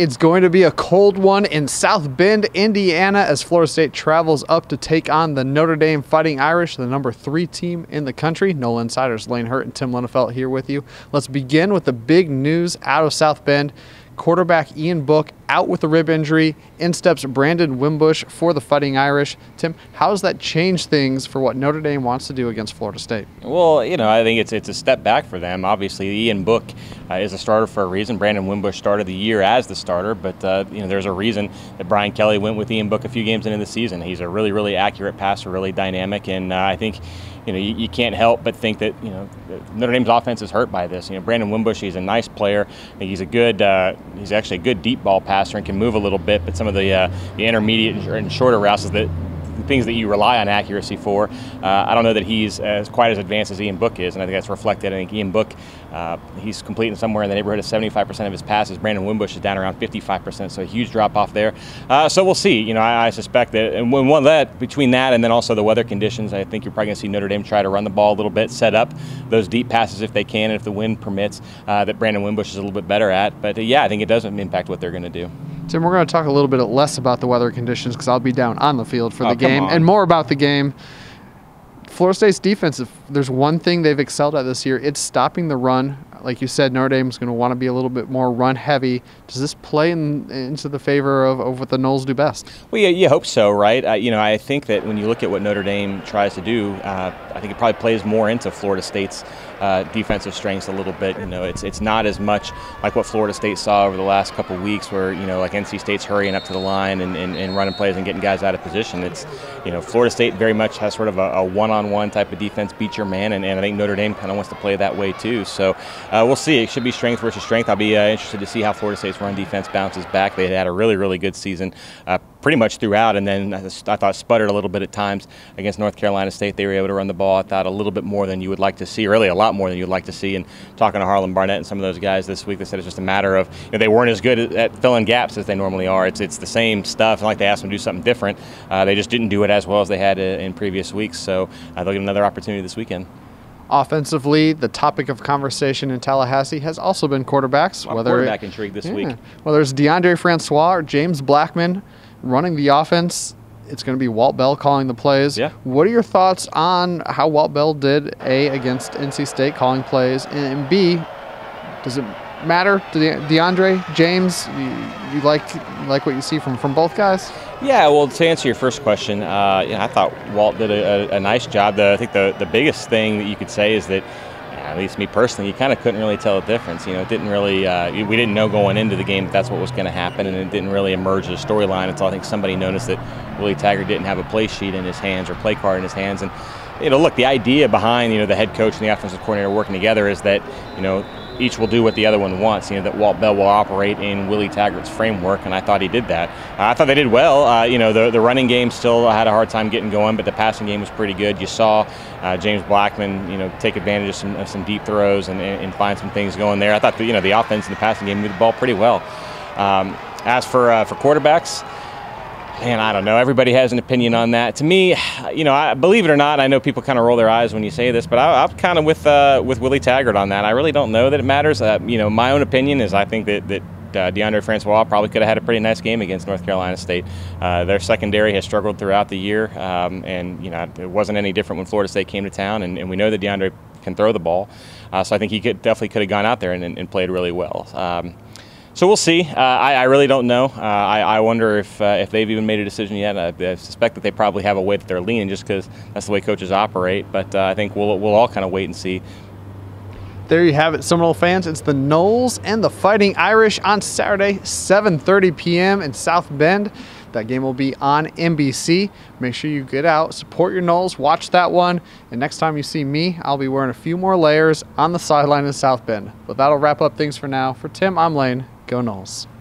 It's going to be a cold one in South Bend, Indiana, as Florida State travels up to take on the Notre Dame Fighting Irish, the number three team in the country. Nole Insiders Layne Herdt and Tim Linafelt here with you. Let's begin with the big news out of South Bend. Quarterback Ian Book out with a rib injury. In steps Brandon Wimbush for the Fighting Irish. Tim, how does that change things for what Notre Dame wants to do against Florida State? Well, you know, I think it's it's a step back for them. Obviously, Ian Book uh, is a starter for a reason. Brandon Wimbush started the year as the starter, but uh, you know, there's a reason that Brian Kelly went with Ian Book a few games into the season. He's a really, really accurate passer, really dynamic, and uh, I think you know, you, you, can't help but think that, you know, Notre Dame's offense is hurt by this. You know, Brandon Wimbush, he's a nice player. I think he's a good, uh, he's actually a good deep ball passer and can move a little bit, but some of the, uh, the intermediate and shorter routes that things that you rely on accuracy for. Uh, I don't know that he's as quite as advanced as Ian Book is, and I think that's reflected. I think Ian Book, uh, he's completing somewhere in the neighborhood of 75% of his passes. Brandon Wimbush is down around 55%, so a huge drop off there. Uh, so we'll see. You know, I, I, suspect that, and when one that between that and then also the weather conditions, I think you're probably going to see Notre Dame try to run the ball a little bit, set up those deep passes if they can, and if the wind permits, uh, that Brandon Wimbush is a little bit better at. But uh, yeah, I think it does impact what they're going to do. Tim, we're going to talk a little bit less about the weather conditions because I'll be down on the field for oh, the game and more about the game. Florida State's defense, if there's one thing they've excelled at this year, it's stopping the run. Like you said, Notre Dame's going to want to be a little bit more run heavy. Does this play in, into the favor of, of, what the Noles do best? Well, yeah, you hope so, right? Uh, you know, I think that when you look at what Notre Dame tries to do, uh, I think it probably plays more into Florida State's uh, defensive strengths a little bit. You know, it's it's not as much like what Florida State saw over the last couple weeks, where you know, like NC State's hurrying up to the line and, and, and running plays and getting guys out of position. It's you know, Florida State very much has sort of a, a one-on-one type of defense, beat your man, and, and I think Notre Dame kind of wants to play that way too. So uh, we'll see. It should be strength versus strength. I'll be uh, interested to see how Florida State's run defense bounces back. They had a really really good season uh, pretty much throughout, and then I thought sputtered a little bit at times against North Carolina State. They were able to run the ball. I thought a little bit more than you would like to see, really a lot more than you'd like to see. And talking to Harlon Barnett and some of those guys this week, they said it's just a matter of you know, they weren't as good at, filling gaps as they normally are. It's it's the same stuff. like they asked them to do something different. Uh, they just didn't do it as well as they had uh, in previous weeks. So uh, they'll get another opportunity this weekend. Offensively, the topic of conversation in Tallahassee has also been quarterbacks. whether quarterback intrigue this yeah, week. Whether it's Deondre Francois or James Blackman running the offense, it's going to be Walt Bell calling the plays. Yeah. What are your thoughts on how Walt Bell did A against NC State calling plays, and B, does it matter to Deondre James? You, you like you like what you see from from both guys? Yeah, well, to answer your first question, uh, yeah, I thought Walt did a, a, a nice job. The, I think the, the biggest thing that you could say is that at least me personally, you kind of couldn't really tell the difference. You know, it didn't really, uh, we didn't know going into the game that that's what was going to happen, and it didn't really emerge as a storyline until I think somebody noticed that Willie Taggart didn't have a play sheet in his hands or play card in his hands. And, you know, look, the idea behind, you know, the head coach and the offensive coordinator working together is that, you know, each will do what the other one wants. You know that Walt Bell will operate in Willie Taggart's framework, and I thought he did that. I thought they did well. Uh, you know the the running game still had a hard time getting going, but the passing game was pretty good. You saw uh, James Blackman, you know, take advantage of some, of some deep throws and, and, find some things going there. I thought the, you know the offense and the passing game moved the ball pretty well. Um, as for uh, for quarterbacks. Man, I don't know. Everybody has an opinion on that. To me, you know, I believe it or not, I know people kind of roll their eyes when you say this, but I, am kind of with uh, with Willie Taggart on that. I really don't know that it matters. Uh, you know, my own opinion is I think that that uh, Deondre Francois probably could have had a pretty nice game against North Carolina State. Uh, their secondary has struggled throughout the year, um, and you know it wasn't any different when Florida State came to town. And, and we know that Deondre can throw the ball, uh, so I think he could, definitely could have gone out there and, and played really well. Um, so we'll see. Uh, I, I, really don't know. Uh, I, I, wonder if uh, if they've even made a decision yet. I, I, suspect that they probably have a way that they're leaning, just because that's the way coaches operate. But uh, I think we'll we'll all kind of wait and see. There you have it, Seminole fans. It's the Noles and the Fighting Irish on Saturday, 7:30 p.m. in South Bend. That game will be on NBC. Make sure you get out, support your Noles, watch that one. And next time you see me, I'll be wearing a few more layers on the sideline in South Bend. But that'll wrap up things for now. For Tim, I'm Layne. Go Noles.